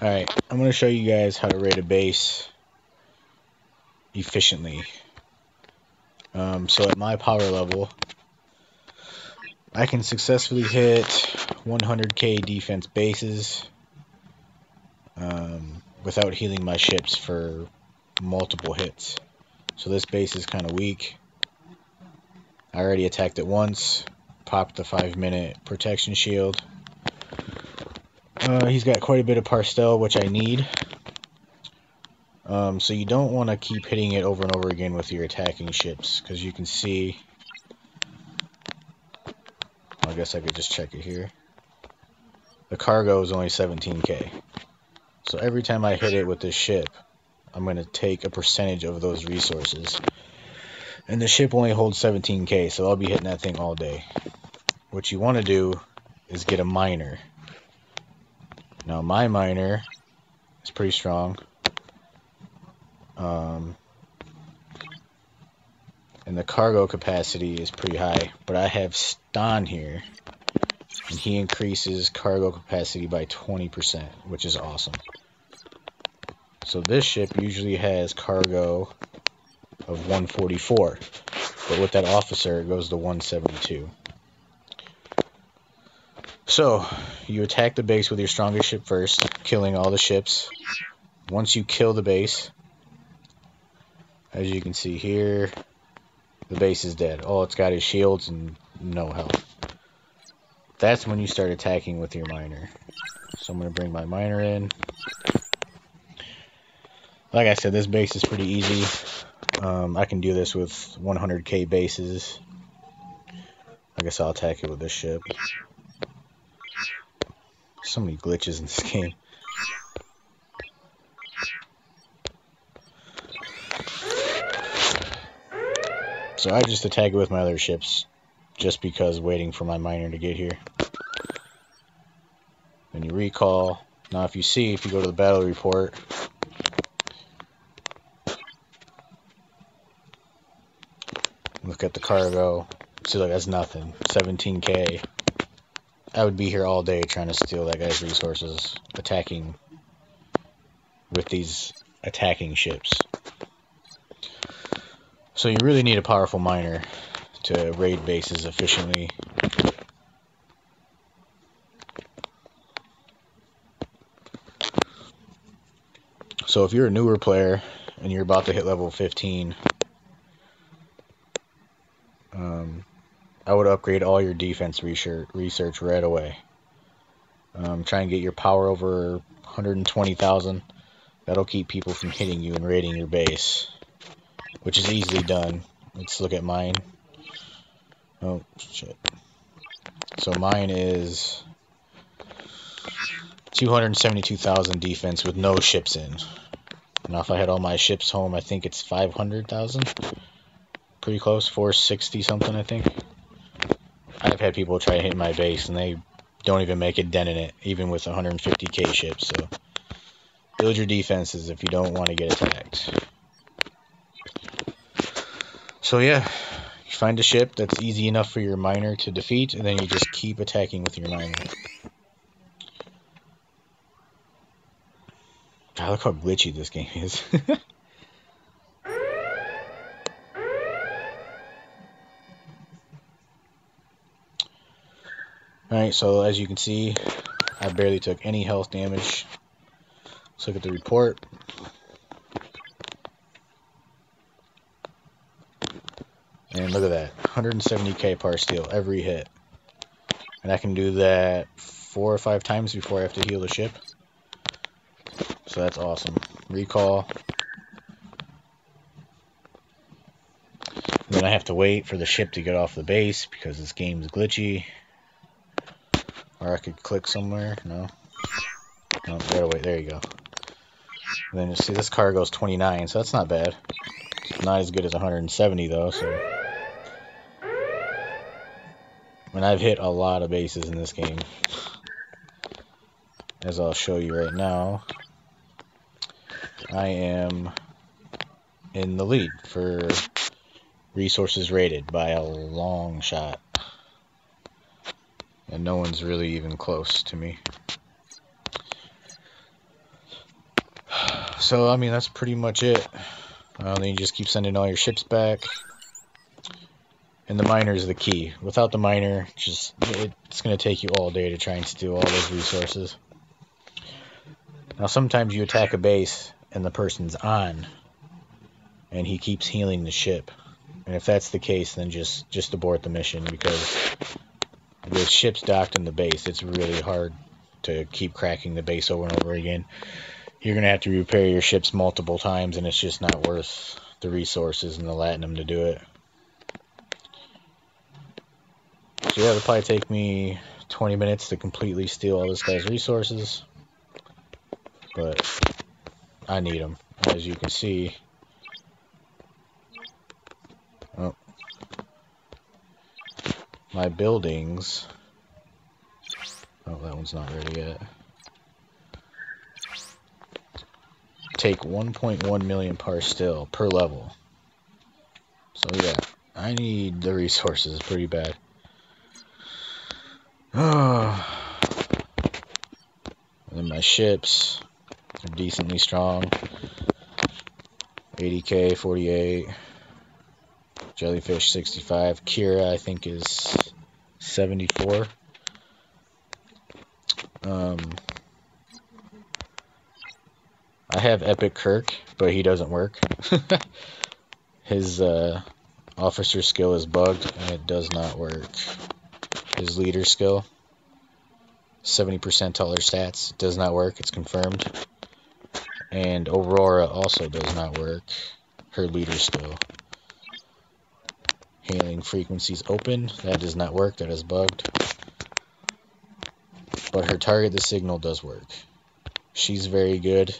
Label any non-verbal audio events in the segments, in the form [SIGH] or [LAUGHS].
Alright, I'm going to show you guys how to raid a base efficiently. Um, so at my power level, I can successfully hit 100k defense bases um, without healing my ships for multiple hits. So this base is kind of weak. I already attacked it once, popped the 5 minute protection shield. Uh, he's got quite a bit of Parsteel, which I need. Um, so you don't want to keep hitting it over and over again with your attacking ships, because you can see... I guess I could just check it here. The cargo is only 17k. So every time I hit it with this ship, I'm going to take a percentage of those resources. And the ship only holds 17k, so I'll be hitting that thing all day. What you want to do is get a miner. Now my miner is pretty strong. Um, and the cargo capacity is pretty high. But I have Stonn here, and he increases cargo capacity by 20%, which is awesome. So this ship usually has cargo of 144, but with that officer it goes to 172. So, you attack the base with your strongest ship first, killing all the ships. Once you kill the base, as you can see here, the base is dead. All it's got is shields and no health. That's when you start attacking with your miner. So I'm going to bring my miner in. Like I said, this base is pretty easy. Um, I can do this with 100k bases. I guess I'll attack it with this ship so many glitches in this game. So I just attack it with my other ships, just because waiting for my miner to get here. Then you recall. Now if you see, if you go to the battle report, look at the cargo, see like that's nothing, 17k. I would be here all day trying to steal that guy's resources, attacking with these attacking ships. So you really need a powerful miner to raid bases efficiently. So if you're a newer player and you're about to hit level 15, um, I would upgrade all your defense research, research right away. Um, try and get your power over 120,000. That'll keep people from hitting you and raiding your base, which is easily done. Let's look at mine. Oh, shit. So mine is 272,000 defense with no ships in. Now if I had all my ships home, I think it's 500,000. Pretty close, 460 something, I think. I've had people try to hit my base and they don't even make a dent in it, even with 150k ships. So build your defenses if you don't want to get attacked. So yeah, you find a ship that's easy enough for your miner to defeat, and then you just keep attacking with your miner. God, look how glitchy this game is. [LAUGHS] Alright, so as you can see, I barely took any health damage. Let's look at the report. And look at that, 170k parsteel every hit. And I can do that four or five times before I have to heal the ship. So that's awesome. Recall. And then I have to wait for the ship to get off the base because this game is glitchy. Or I could click somewhere. No. No, gotta wait. There you go. And then you see this car goes 29, so that's not bad. It's not as good as 170 though, so. And I've hit a lot of bases in this game. As I'll show you right now. I am in the lead for resources rated by a long shot and no one's really even close to me. [SIGHS] so I mean that's pretty much it. Uh, then you just keep sending all your ships back. And the miner is the key. Without the miner, just it's going to take you all day to try and steal all those resources. Now sometimes you attack a base and the person's on, and he keeps healing the ship. And if that's the case, then just just abort the mission because with ships docked in the base, it's really hard to keep cracking the base over and over again. You're gonna have to repair your ships multiple times, and it's just not worth the resources and the latinum to do it. So yeah, it'll probably take me 20 minutes to completely steal all this guy's resources, but I need them, as you can see. My buildings Oh, that one's not ready yet. Take 1.1 million parsteel per level. So yeah, I need the resources pretty bad. [SIGHS] And then my ships are decently strong. 80k, 48. Jellyfish 65. Kira I think is 74. Um, I have Epic Kirk, but he doesn't work. [LAUGHS] His uh, officer skill is bugged, and it does not work. His leader skill, 70% taller stats, does not work. It's confirmed. And Uhura also does not work. Her leader skill. Hailing frequencies open. That does not work. That is bugged. But her target the signal does work. She's very good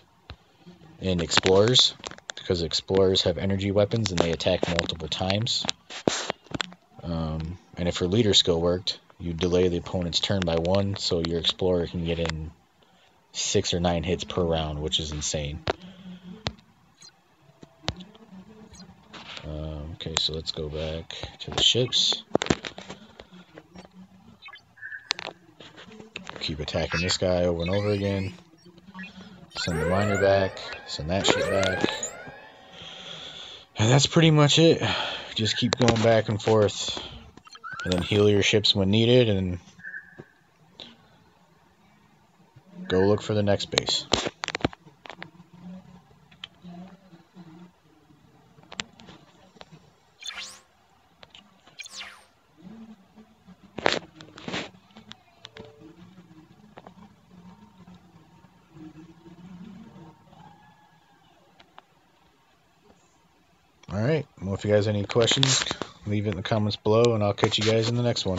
in explorers because explorers have energy weapons and they attack multiple times. Um, and if her leader skill worked, you delay the opponent's turn by one, so your explorer can get in six or nine hits per round, which is insane. Um, okay, so let's go back to the ships. keep attacking this guy over and over again. Send the miner back. Send that shit back. And that's pretty much it. Just keep going back and forth. And then heal your ships when needed and go look for the next base. Alright, well if you guys have any questions, leave it in the comments below and I'll catch you guys in the next one.